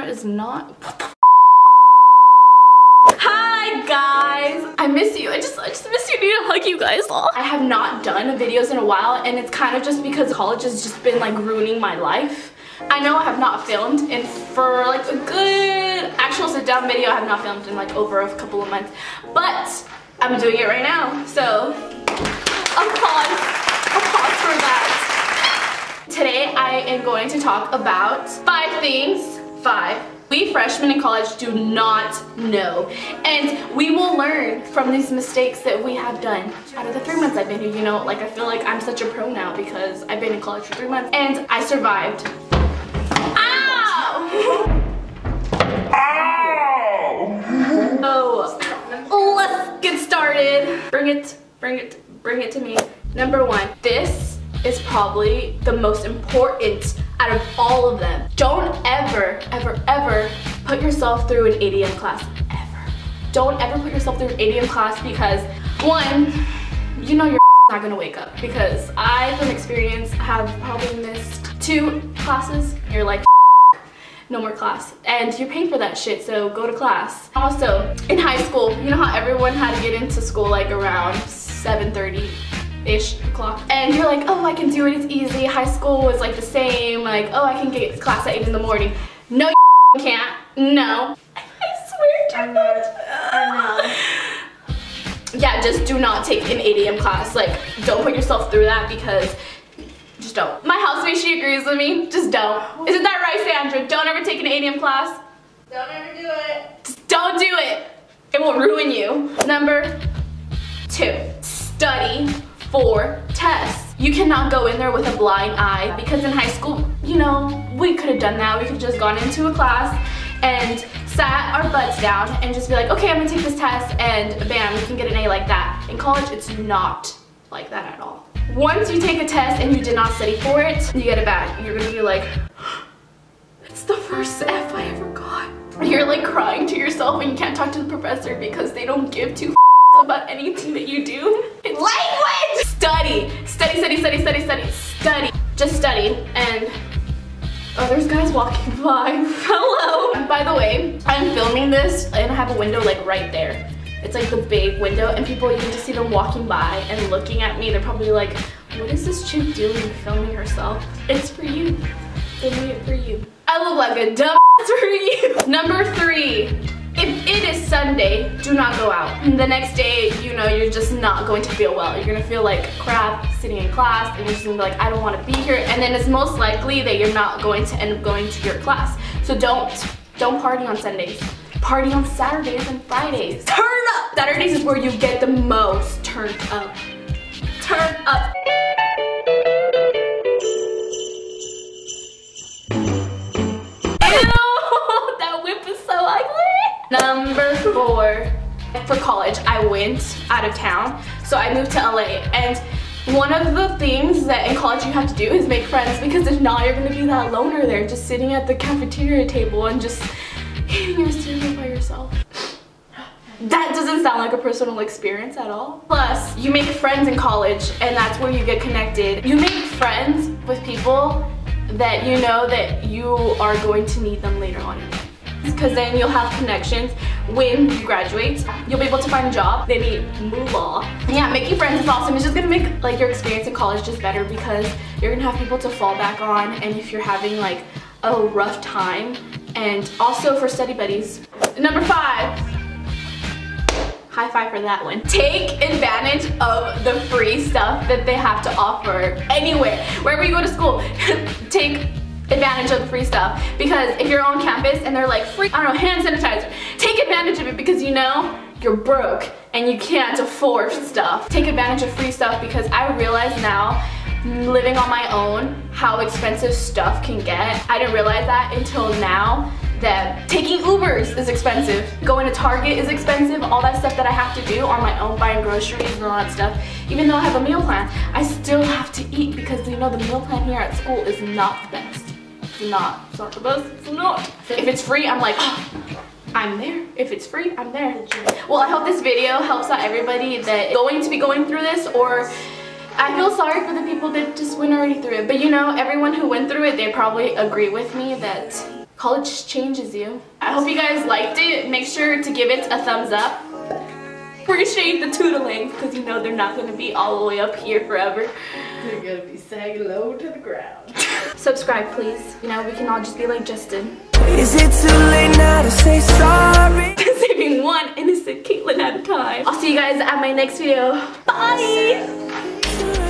camera is not. Hi guys! I miss you. I just I just miss you. I need to hug you guys. I have not done videos in a while and it's kind of just because college has just been like ruining my life. I know I have not filmed in for like a good actual sit down video. I have not filmed in like over a couple of months. But I'm doing it right now. So applause. Applause for that. Today I am going to talk about five things. Five we freshmen in college do not know. And we will learn from these mistakes that we have done. Out of the three months I've been here, you know, like I feel like I'm such a pro now because I've been in college for three months and I survived. Ow! Ow! Oh, let's get started. Bring it, bring it, bring it to me. Number one, this is probably the most important out of all of them. Don't ever, ever, ever put yourself through an 8 a.m. class, ever. Don't ever put yourself through an 8 a.m. class because one, you know you're not gonna wake up because I, from experience, have probably missed two classes. You're like, no more class. And you're paying for that shit, so go to class. Also, in high school, you know how everyone had to get into school like around 7.30 ish o'clock. And you're like oh I can do it it's easy. High school was like the same. Like oh I can get class at 8 in the morning. No you can't. No. I swear to God. Yeah just do not take an 8 a.m. class. Like don't put yourself through that because just don't. My housemate she agrees with me. Just don't. Isn't that right Sandra? Don't ever take an 8 a.m. class. Don't ever do it. Just don't do it. It will ruin you. Number two study for tests. You cannot go in there with a blind eye because in high school, you know, we could have done that. We could have just gone into a class and sat our butts down and just be like, okay, I'm gonna take this test and bam, you can get an A like that. In college, it's not like that at all. Once you take a test and you did not study for it, you get it back. You're gonna be like, it's the first F I ever got. You're like crying to yourself and you can't talk to the professor because they don't give two about anything that you do. Language! Study, study, study, study, study, study, study. Just study and Oh, there's guys walking by. Hello. By the way, I'm filming this and I have a window like right there. It's like the big window and people, you can just see them walking by and looking at me. They're probably like, what is this chick doing filming herself? It's for you. Filming it for you. I look like a dumb for you. Number three, is Sunday, do not go out. And The next day, you know, you're just not going to feel well. You're gonna feel like crap sitting in class and you're just gonna be like, I don't wanna be here. And then it's most likely that you're not going to end up going to your class. So don't, don't party on Sundays. Party on Saturdays and Fridays. Turn up! Saturdays is where you get the most turned up. Turn up. For college, I went out of town. So I moved to LA and one of the things that in college you have to do is make friends because if not, you're gonna be that loner there just sitting at the cafeteria table and just eating your cereal by yourself. That doesn't sound like a personal experience at all. Plus, you make friends in college and that's where you get connected. You make friends with people that you know that you are going to need them later on because then you'll have connections when you graduate. You'll be able to find a job, maybe move on. Yeah, making friends is awesome. It's just gonna make like your experience in college just better because you're gonna have people to fall back on and if you're having like a rough time and also for study buddies. Number five, high five for that one. Take advantage of the free stuff that they have to offer anywhere. Wherever you go to school, take advantage of the free stuff because if you're on campus and they're like free, I don't know, hand sanitizer, take advantage of it because you know you're broke and you can't afford stuff. Take advantage of free stuff because I realize now living on my own how expensive stuff can get. I didn't realize that until now that taking Ubers is expensive, going to Target is expensive, all that stuff that I have to do on my own, buying groceries and all that stuff. Even though I have a meal plan, I still have to eat because you know the meal plan here at school is not the best not. It's not the best. It's not. If it's free, I'm like, oh, I'm there. If it's free, I'm there. Well, I hope this video helps out everybody that going to be going through this or I feel sorry for the people that just went already through it. But you know, everyone who went through it, they probably agree with me that college changes you. I hope you guys liked it. Make sure to give it a thumbs up. Appreciate the toodalings because you know they're not going to be all the way up here forever. They're gonna be sagging low to the ground. Subscribe, please. You know, we can all just be like Justin. Is it too late now to say sorry? Saving one innocent Caitlyn at a time. I'll see you guys at my next video. Bye! Too